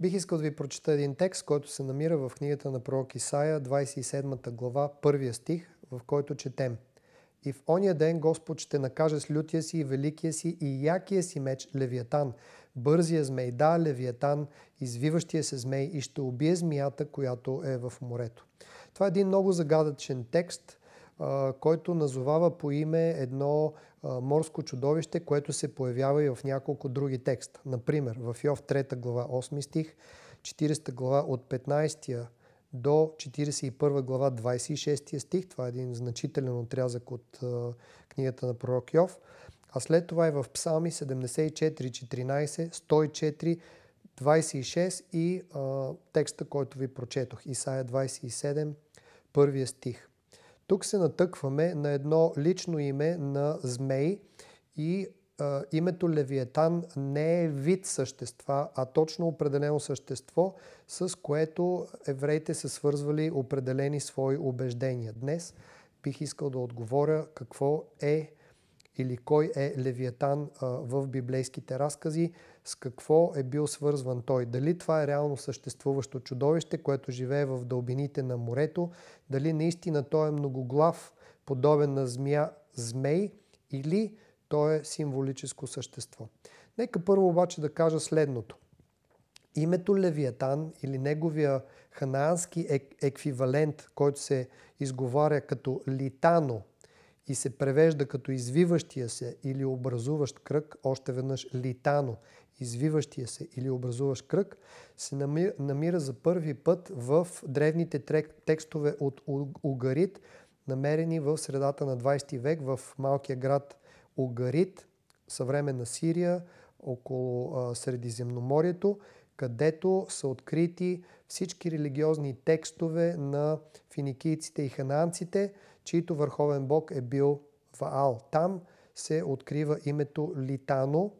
Бих искал да ви прочета един текст, който се намира в книгата на пророк Исаия, 27 глава, първия стих, в който четем. И в ония ден Господ ще накаже с лютия си и великия си и якия си меч Левиатан, бързия змей, да, Левиатан, извиващия се змей и ще убие змията, която е в морето. Това е един много загадъчен текст, който назовава по име едно морско чудовище, което се появява и в няколко други текста. Например, в Йов 3 глава 8 стих, 40 глава от 15 до 41 глава 26 стих. Това е един значителен отрязък от книгата на пророк Йов. А след това е в Псалми 74, 14, 104, 26 и а, текста, който ви прочетох. Исаия 27, първия стих. Тук се натъкваме на едно лично име на змей и а, името Левиетан не е вид същества, а точно определено същество, с което евреите са свързвали определени свои убеждения. Днес бих искал да отговоря какво е или кой е Левиатан в библейските разкази, с какво е бил свързван той. Дали това е реално съществуващо чудовище, което живее в дълбините на морето, дали наистина той е многоглав, подобен на змия, змей, или той е символическо същество. Нека първо обаче да кажа следното. Името Левиатан или неговия ханаански еквивалент, който се изговаря като литано – и се превежда като извиващия се или образуващ кръг, още веднъж литано, извиващия се или образуващ кръг, се намира, за първи път в древните текстове от Угарит, намерени в средата на 20 век в малкия град Угарит, съвременна Сирия, около Средиземноморието, където са открити всички религиозни текстове на финикийците и хананците, чийто върховен бог е бил Ваал. Там се открива името Литано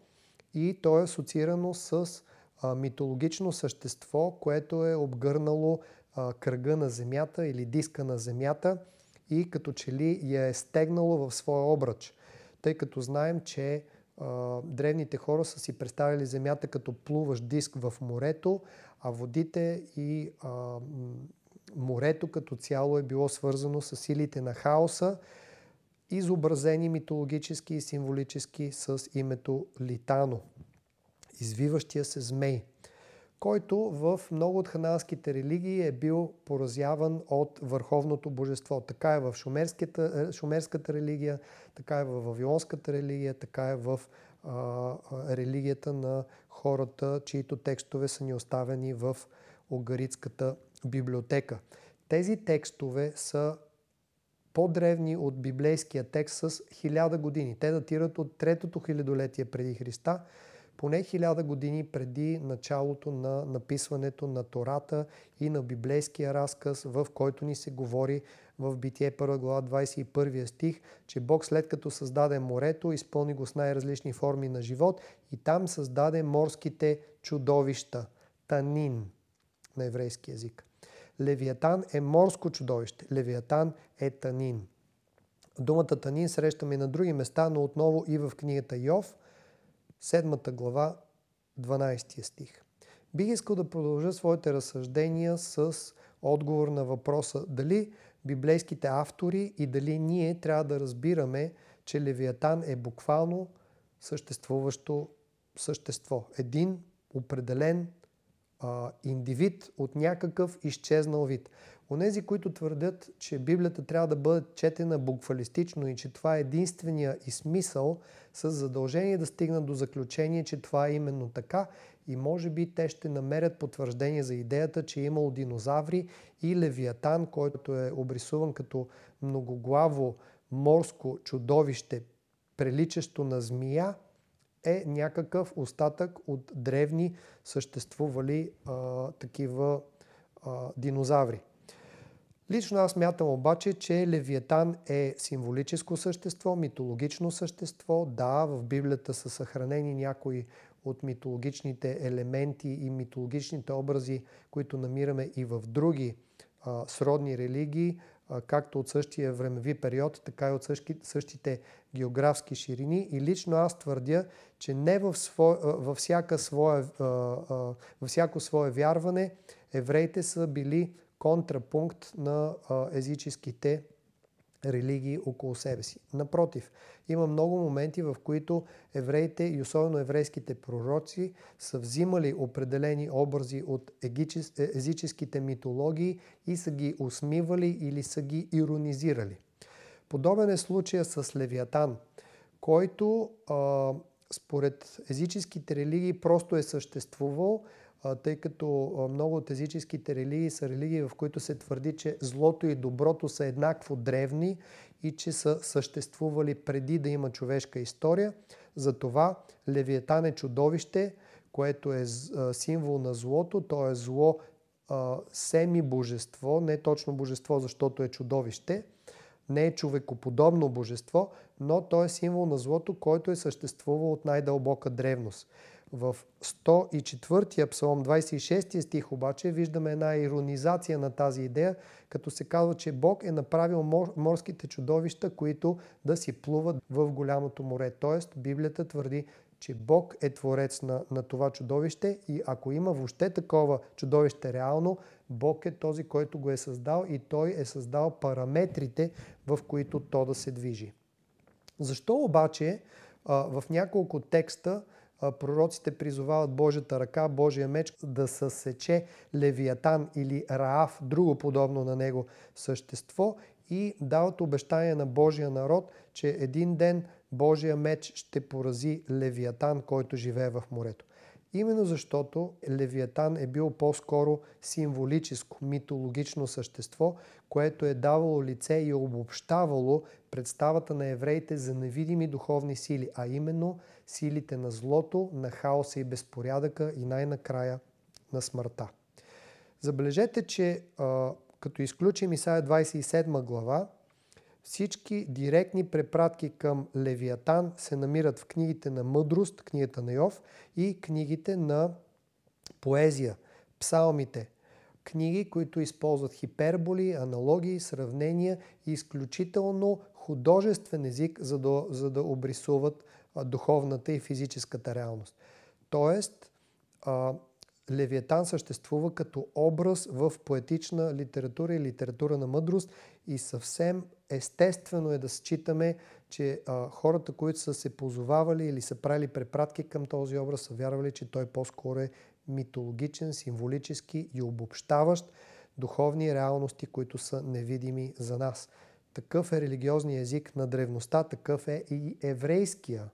и то е асоциирано с а, митологично същество, което е обгърнало а, кръга на земята или диска на земята и като че ли я е стегнало в своя обръч. Тъй като знаем, че а, древните хора са си представили земята като плуващ диск в морето, а водите и морето като цяло е било свързано с силите на хаоса, изобразени митологически и символически с името Литано, извиващия се змей, който в много от хананските религии е бил поразяван от върховното божество. Така е в шумерската, шумерската религия, така е в вавилонската религия, така е в а, религията на хората, чието текстове са ни оставени в Огаритската библиотека. Тези текстове са по-древни от библейския текст с хиляда години. Те датират от третото хилядолетие преди Христа, поне хиляда години преди началото на написването на Тората и на библейския разказ, в който ни се говори в Битие 1 глава 21 стих, че Бог след като създаде морето, изпълни го с най-различни форми на живот и там създаде морските чудовища. Танин на еврейски язик. Левиатан е морско чудовище. Левиатан е танин. Думата танин срещаме и на други места, но отново и в книгата Йов, 7 глава, 12 стих. Бих искал да продължа своите разсъждения с отговор на въпроса дали библейските автори и дали ние трябва да разбираме, че Левиатан е буквално съществуващо същество. Един определен а, индивид от някакъв изчезнал вид. Онези, които твърдят, че Библията трябва да бъде четена буквалистично и че това е единствения и смисъл, с задължение да стигнат до заключение, че това е именно така и може би те ще намерят потвърждение за идеята, че е имало динозаври и левиатан, който е обрисуван като многоглаво морско чудовище, приличащо на змия, е някакъв остатък от древни съществували а, такива а, динозаври. Лично аз мятам обаче, че Левиетан е символическо същество, митологично същество. Да, в Библията са съхранени някои от митологичните елементи и митологичните образи, които намираме и в други а, сродни религии, както от същия времеви период, така и от същите географски ширини. И лично аз твърдя, че не във, свой, във, своя, във всяко свое вярване евреите са били контрапункт на езическите религии около себе си. Напротив, има много моменти, в които евреите и особено еврейските пророци са взимали определени образи от езическите митологии и са ги усмивали или са ги иронизирали. Подобен е случая с Левиатан, който а, според езическите религии просто е съществувал, тъй като много от езическите религии са религии, в които се твърди, че злото и доброто са еднакво древни и че са съществували преди да има човешка история. Затова Левиетан е чудовище, което е символ на злото. То е зло семи-божество, не точно божество, защото е чудовище. Не е човекоподобно божество, но то е символ на злото, който е съществувал от най-дълбока древност. В 104-я псалом, 26 стих обаче, виждаме една иронизация на тази идея, като се казва, че Бог е направил морските чудовища, които да си плуват в голямото море. Тоест, Библията твърди, че Бог е творец на, на това чудовище и ако има въобще такова чудовище реално, Бог е този, който го е създал и Той е създал параметрите, в които то да се движи. Защо обаче в няколко текста пророците призовават Божията ръка, Божия меч да съсече Левиатан или Раав, друго подобно на него същество и дават обещание на Божия народ, че един ден Божия меч ще порази Левиатан, който живее в морето. Именно защото Левиатан е бил по-скоро символическо, митологично същество, което е давало лице и обобщавало представата на евреите за невидими духовни сили, а именно силите на злото, на хаоса и безпорядъка и най-накрая на смъртта. Забележете, че като изключим Исаия 27 глава, всички директни препратки към Левиатан се намират в книгите на мъдрост, книгата на Йов и книгите на поезия, псалмите. Книги, които използват хиперболи, аналогии, сравнения и изключително художествен език, за да, за да обрисуват духовната и физическата реалност. Тоест, а, Левиатан съществува като образ в поетична литература и литература на мъдрост и съвсем естествено е да считаме, че а, хората, които са се позовавали или са правили препратки към този образ, са вярвали, че той по-скоро е митологичен, символически и обобщаващ духовни реалности, които са невидими за нас. Такъв е религиозният език на древността, такъв е и еврейския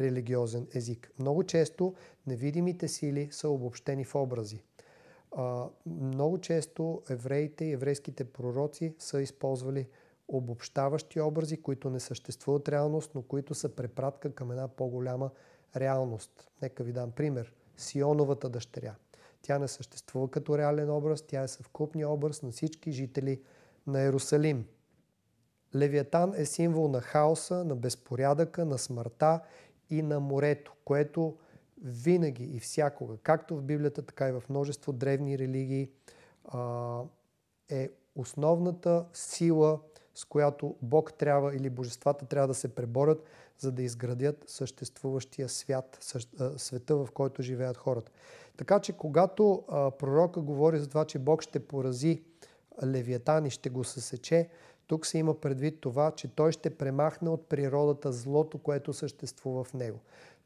религиозен език. Много често невидимите сили са обобщени в образи. А, много често евреите и еврейските пророци са използвали обобщаващи образи, които не съществуват реалност, но които са препратка към една по-голяма реалност. Нека ви дам пример. Сионовата дъщеря. Тя не съществува като реален образ, тя е съвкупния образ на всички жители на Иерусалим. Левиатан е символ на хаоса, на безпорядъка, на смъртта и на морето, което винаги и всякога, както в Библията, така и в множество древни религии, е основната сила, с която Бог трябва или божествата трябва да се преборят, за да изградят съществуващия свят, света, в който живеят хората. Така че, когато пророка говори за това, че Бог ще порази Левиатан и ще го съсече, тук се има предвид това, че той ще премахне от природата злото, което съществува в него.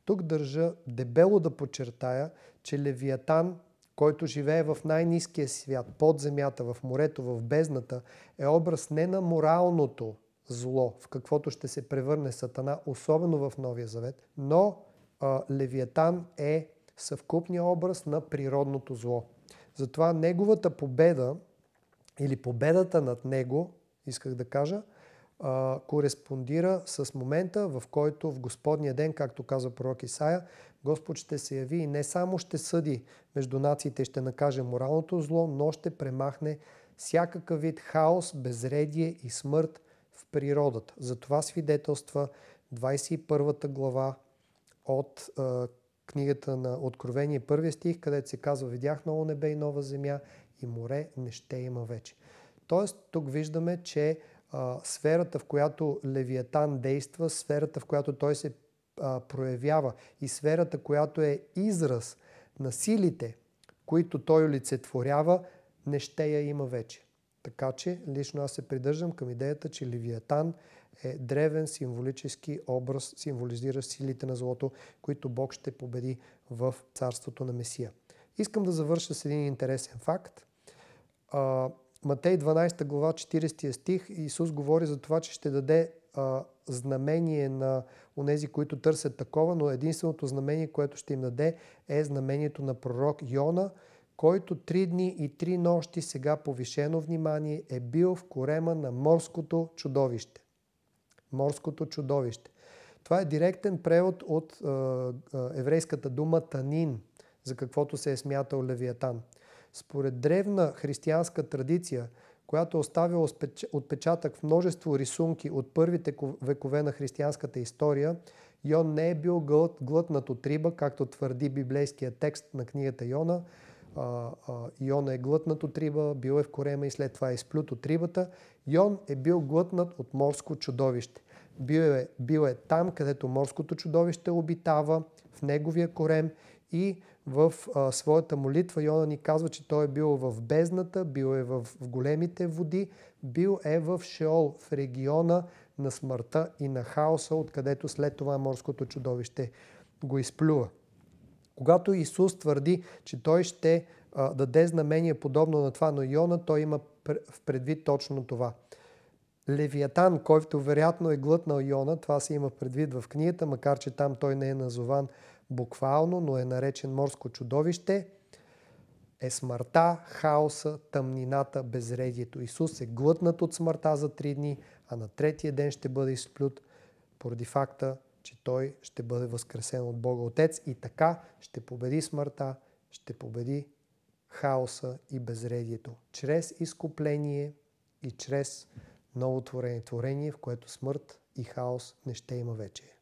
Тук държа дебело да подчертая, че Левиатан, който живее в най-низкия свят, под земята, в морето, в бездната, е образ не на моралното зло, в каквото ще се превърне Сатана, особено в Новия Завет, но а, Левиатан е съвкупния образ на природното зло. Затова неговата победа или победата над него исках да кажа, а, кореспондира с момента, в който в Господния ден, както казва пророк Исаия, Господ ще се яви и не само ще съди между нациите, ще накаже моралното зло, но ще премахне всякакъв вид хаос, безредие и смърт в природата. За това свидетелства 21 глава от а, книгата на Откровение, първия стих, където се казва Видях ново небе и нова земя и море не ще има вече. Тоест, тук виждаме, че а, сферата, в която Левиатан действа, сферата, в която той се а, проявява и сферата, която е израз на силите, които той олицетворява, не ще я има вече. Така че лично аз се придържам към идеята, че Левиатан е древен символически образ, символизиращ силите на злото, които Бог ще победи в царството на Месия. Искам да завърша с един интересен факт. Матей 12 глава 40 стих Исус говори за това, че ще даде а, знамение на онези, които търсят такова, но единственото знамение, което ще им даде е знамението на пророк Йона, който три дни и три нощи сега повишено внимание е бил в корема на морското чудовище. Морското чудовище. Това е директен превод от а, а, еврейската дума танин, за каквото се е смятал Левиатан. Според древна християнска традиция, която е оставила отпечатък в множество рисунки от първите векове на християнската история, Йон не е бил глътнат от риба, както твърди библейския текст на книгата Йона. Йон е глътнат от риба, бил е в корема и след това е изплют от рибата. Йон е бил глътнат от морско чудовище. Бил е, бил е там, където морското чудовище обитава, в неговия корем и в а, своята молитва Йона ни казва, че той е бил в бездната, бил е в, в големите води, бил е в Шеол, в региона на смъртта и на хаоса, откъдето след това морското чудовище го изплюва. Когато Исус твърди, че той ще а, даде знамение подобно на това на Йона, той има в предвид точно това. Левиатан, който вероятно е глътнал Йона, това се има предвид в книгата, макар че там той не е назован буквално, но е наречен морско чудовище, е смъртта, хаоса, тъмнината, безредието. Исус е глътнат от смъртта за три дни, а на третия ден ще бъде изплют поради факта, че той ще бъде възкресен от Бога Отец и така ще победи смъртта, ще победи хаоса и безредието. Чрез изкупление и чрез ново творение. Творение, в което смърт и хаос не ще има вече.